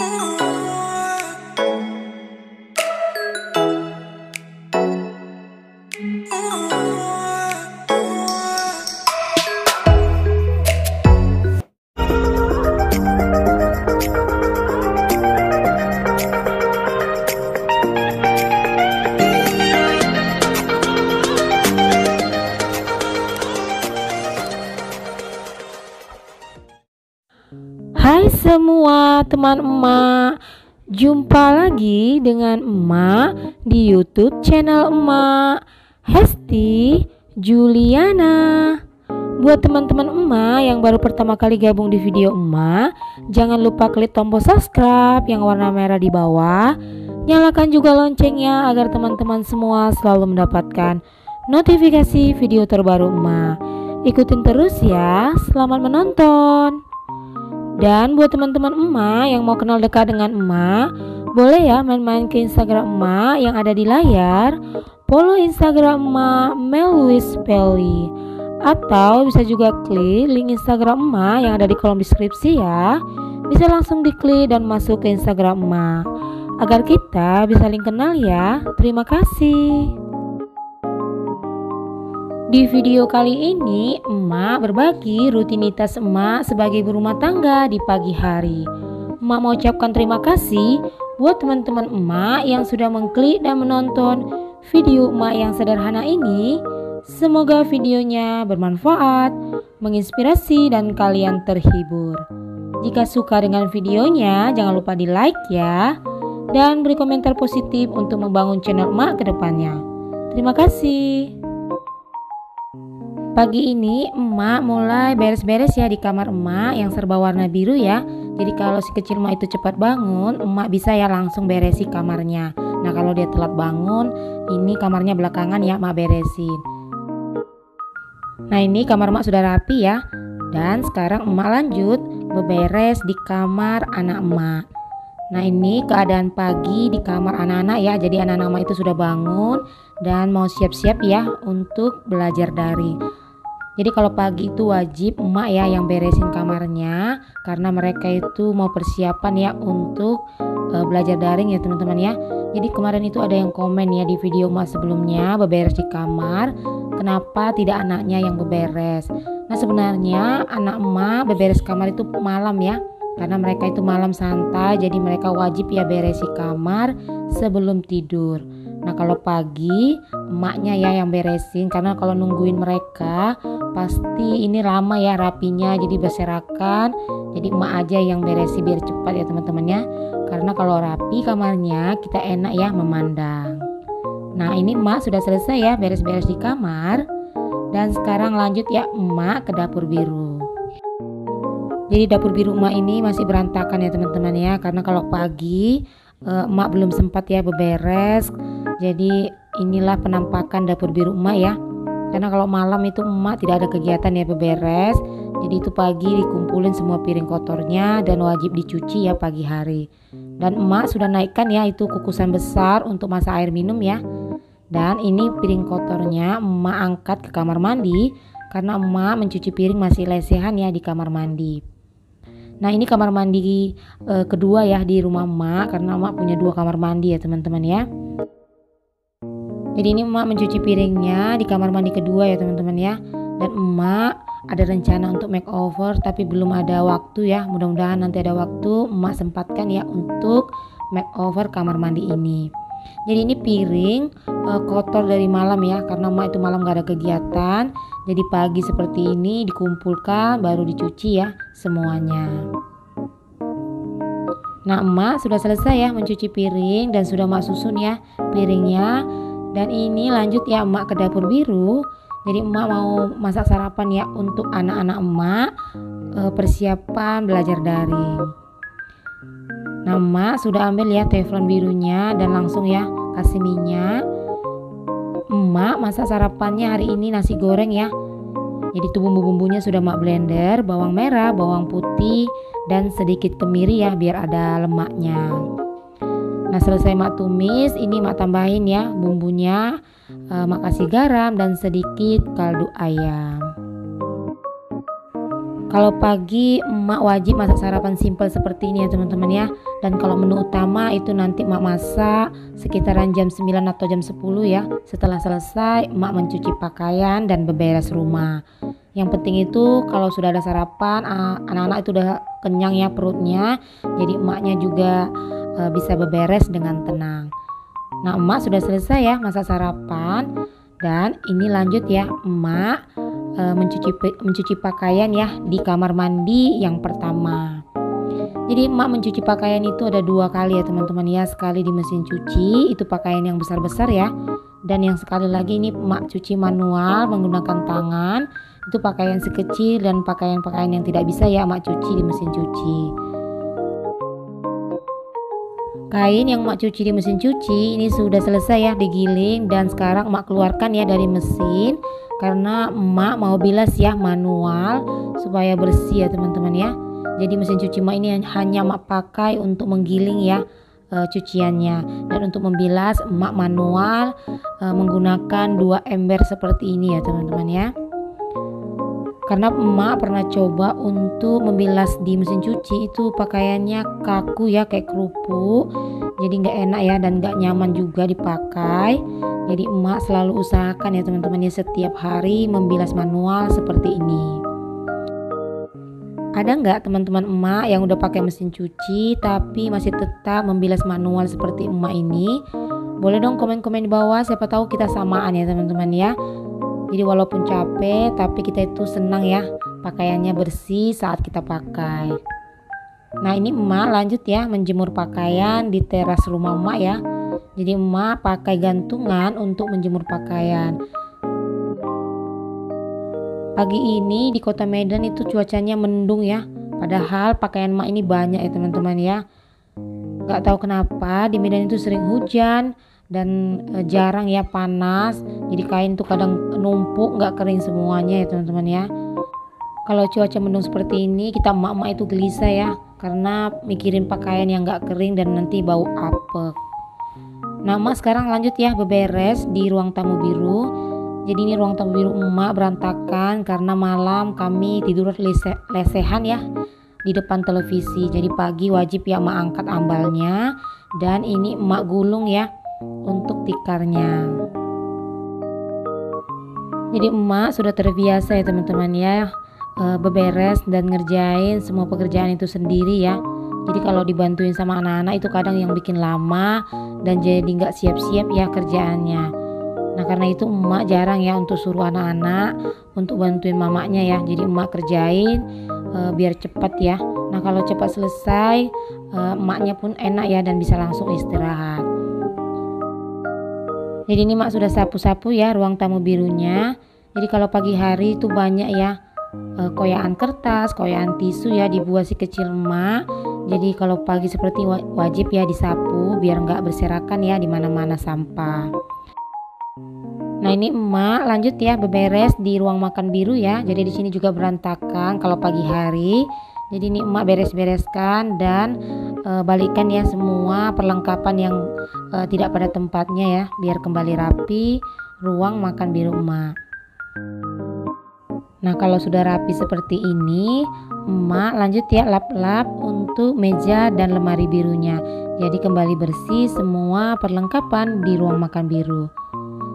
Oh. Jumpa lagi dengan emak di youtube channel emak Hesti Juliana. Buat teman-teman emak yang baru pertama kali gabung di video emak Jangan lupa klik tombol subscribe yang warna merah di bawah. Nyalakan juga loncengnya agar teman-teman semua selalu mendapatkan notifikasi video terbaru emak. Ikutin terus ya, selamat menonton dan buat teman-teman emak yang mau kenal dekat dengan emak, boleh ya main-main ke Instagram emak yang ada di layar. Follow Instagram emak Meluis Pelly. Atau bisa juga klik link Instagram emak yang ada di kolom deskripsi ya. Bisa langsung diklik dan masuk ke Instagram emak. Agar kita bisa link kenal ya. Terima kasih. Di video kali ini, emak berbagi rutinitas emak sebagai berumah tangga di pagi hari. Emak mau ucapkan terima kasih buat teman-teman emak yang sudah mengklik dan menonton video emak yang sederhana ini. Semoga videonya bermanfaat, menginspirasi, dan kalian terhibur. Jika suka dengan videonya, jangan lupa di like ya. Dan beri komentar positif untuk membangun channel emak ke depannya. Terima kasih. Pagi ini emak mulai beres-beres ya di kamar emak yang serba warna biru ya. Jadi kalau si kecil emak itu cepat bangun emak bisa ya langsung beresi kamarnya. Nah kalau dia telat bangun ini kamarnya belakangan ya emak beresin. Nah ini kamar emak sudah rapi ya. Dan sekarang emak lanjut beberes di kamar anak emak. Nah ini keadaan pagi di kamar anak-anak ya. Jadi anak-anak itu sudah bangun dan mau siap-siap ya untuk belajar daring jadi kalau pagi itu wajib emak ya yang beresin kamarnya karena mereka itu mau persiapan ya untuk uh, belajar daring ya teman-teman ya. Jadi kemarin itu ada yang komen ya di video emak sebelumnya beberes di kamar. Kenapa tidak anaknya yang beberes? Nah sebenarnya anak emak beberes kamar itu malam ya karena mereka itu malam santai jadi mereka wajib ya beresi kamar sebelum tidur. Nah kalau pagi emaknya ya yang beresin karena kalau nungguin mereka pasti ini lama ya rapinya jadi berserakan jadi emak aja yang beresi biar cepat ya teman-teman ya karena kalau rapi kamarnya kita enak ya memandang. Nah ini emak sudah selesai ya beres-beres di kamar dan sekarang lanjut ya emak ke dapur biru. Jadi dapur biru emak ini masih berantakan ya teman-teman ya karena kalau pagi eh, emak belum sempat ya beberes jadi inilah penampakan dapur biru emak ya. Karena kalau malam itu emak tidak ada kegiatan ya beberes. Jadi itu pagi dikumpulin semua piring kotornya dan wajib dicuci ya pagi hari. Dan emak sudah naikkan ya itu kukusan besar untuk masa air minum ya. Dan ini piring kotornya emak angkat ke kamar mandi karena emak mencuci piring masih lesehan ya di kamar mandi. Nah ini kamar mandi e, kedua ya di rumah emak karena emak punya dua kamar mandi ya teman-teman ya. Jadi ini emak mencuci piringnya di kamar mandi kedua ya teman-teman ya. Dan emak ada rencana untuk makeover tapi belum ada waktu ya. Mudah-mudahan nanti ada waktu emak sempatkan ya untuk makeover kamar mandi ini. Jadi ini piring uh, kotor dari malam ya karena emak itu malam gak ada kegiatan. Jadi pagi seperti ini dikumpulkan baru dicuci ya semuanya. Nah emak sudah selesai ya mencuci piring dan sudah emak susun ya piringnya dan ini lanjut ya emak ke dapur biru. Jadi emak mau masak sarapan ya untuk anak-anak emak e, persiapan belajar daring. Nah emak sudah ambil ya teflon birunya dan langsung ya kasih minyak. Emak masak sarapannya hari ini nasi goreng ya. Jadi tuh bumbu-bumbunya sudah emak blender, bawang merah, bawang putih, dan sedikit kemiri ya biar ada lemaknya. Nah selesai mak tumis, ini mak tambahin ya bumbunya, uh, mak kasih garam dan sedikit kaldu ayam. Kalau pagi emak wajib masak sarapan simpel seperti ini ya teman-teman ya. Dan kalau menu utama itu nanti emak masak sekitaran jam 9 atau jam 10 ya. Setelah selesai emak mencuci pakaian dan beberes rumah. Yang penting itu kalau sudah ada sarapan anak-anak itu udah kenyang ya perutnya. Jadi emaknya juga e, bisa beberes dengan tenang. Nah emak sudah selesai ya masak sarapan. Dan ini lanjut ya emak uh, mencuci mencuci pakaian ya di kamar mandi yang pertama. Jadi emak mencuci pakaian itu ada dua kali ya teman-teman ya Sekali di mesin cuci itu pakaian yang besar-besar ya Dan yang sekali lagi ini emak cuci manual menggunakan tangan Itu pakaian sekecil dan pakaian-pakaian yang tidak bisa ya emak cuci di mesin cuci Kain yang emak cuci di mesin cuci ini sudah selesai ya digiling dan sekarang emak keluarkan ya dari mesin karena emak mau bilas ya manual supaya bersih ya teman-teman ya. Jadi mesin cuci emak ini hanya emak pakai untuk menggiling ya uh, cuciannya. Dan untuk membilas emak manual uh, menggunakan dua ember seperti ini ya teman-teman ya karena emak pernah coba untuk membilas di mesin cuci itu pakaiannya kaku ya kayak kerupuk. Jadi nggak enak ya dan nggak nyaman juga dipakai. Jadi emak selalu usahakan ya teman-teman ya setiap hari membilas manual seperti ini. Ada nggak teman-teman emak yang udah pakai mesin cuci tapi masih tetap membilas manual seperti emak ini? Boleh dong komen-komen di bawah siapa tahu kita samaan ya teman-teman ya jadi walaupun capek tapi kita itu senang ya pakaiannya bersih saat kita pakai. Nah ini emak lanjut ya menjemur pakaian di teras rumah emak ya. Jadi emak pakai gantungan untuk menjemur pakaian. Pagi ini di kota Medan itu cuacanya mendung ya. Padahal pakaian emak ini banyak ya teman-teman ya. Gak tahu kenapa di Medan itu sering hujan dan e, jarang ya panas. Jadi kain tuh kadang numpuk nggak kering semuanya ya teman-teman ya. Kalau cuaca mendung seperti ini kita emak-emak itu gelisah ya. Karena mikirin pakaian yang nggak kering dan nanti bau apek. Nah emak sekarang lanjut ya beberes di ruang tamu biru. Jadi ini ruang tamu biru emak berantakan karena malam kami tidur lese lesehan ya di depan televisi. Jadi pagi wajib ya emak angkat ambalnya. Dan ini emak gulung ya untuk tikarnya. Jadi emak sudah terbiasa ya teman-teman ya eh, beberes dan ngerjain semua pekerjaan itu sendiri ya. Jadi kalau dibantuin sama anak-anak itu kadang yang bikin lama dan jadi nggak siap-siap ya kerjaannya. Nah karena itu emak jarang ya untuk suruh anak-anak untuk bantuin mamanya ya. Jadi emak kerjain uh, biar cepat ya. Nah kalau cepat selesai uh, emaknya pun enak ya dan bisa langsung istirahat. Jadi ini mak sudah sapu-sapu ya ruang tamu birunya. Jadi kalau pagi hari itu banyak ya e, koyaan kertas, koyaan tisu ya dibuat si kecil emak. Jadi kalau pagi seperti wajib ya disapu biar nggak berserakan ya di mana-mana sampah. Nah ini emak lanjut ya beberes di ruang makan biru ya. Jadi di sini juga berantakan kalau pagi hari. Jadi ini emak beres-bereskan dan e, balikan ya semua perlengkapan yang e, tidak pada tempatnya ya biar kembali rapi ruang makan biru emak. Nah kalau sudah rapi seperti ini emak lanjut ya lap-lap untuk meja dan lemari birunya. Jadi kembali bersih semua perlengkapan di ruang makan biru.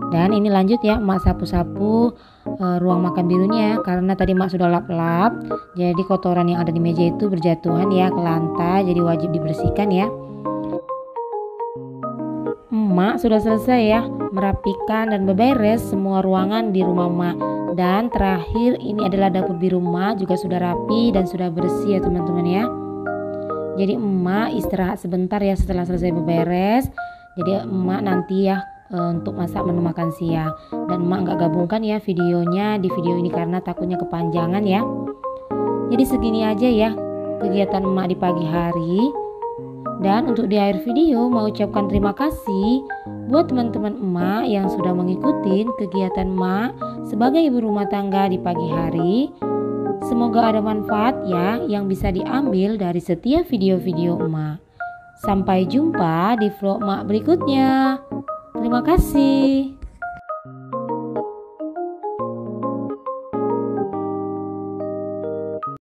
Dan ini lanjut ya emak sapu-sapu e, ruang makan birunya karena tadi emak sudah lap-lap. Jadi kotoran yang ada di meja itu berjatuhan ya ke lantai jadi wajib dibersihkan ya. Emak sudah selesai ya merapikan dan beberes semua ruangan di rumah emak. Dan terakhir ini adalah dapur biru emak juga sudah rapi dan sudah bersih ya teman-teman ya. Jadi emak istirahat sebentar ya setelah selesai beberes. Jadi emak nanti ya uh, untuk masak menu makan siang dan emak nggak gabungkan ya videonya di video ini karena takutnya kepanjangan ya jadi segini aja ya kegiatan emak di pagi hari dan untuk di akhir video mau ucapkan terima kasih buat teman-teman emak yang sudah mengikuti kegiatan emak sebagai ibu rumah tangga di pagi hari. Semoga ada manfaat ya yang bisa diambil dari setiap video-video emak. Sampai jumpa di vlog emak berikutnya. Terima kasih.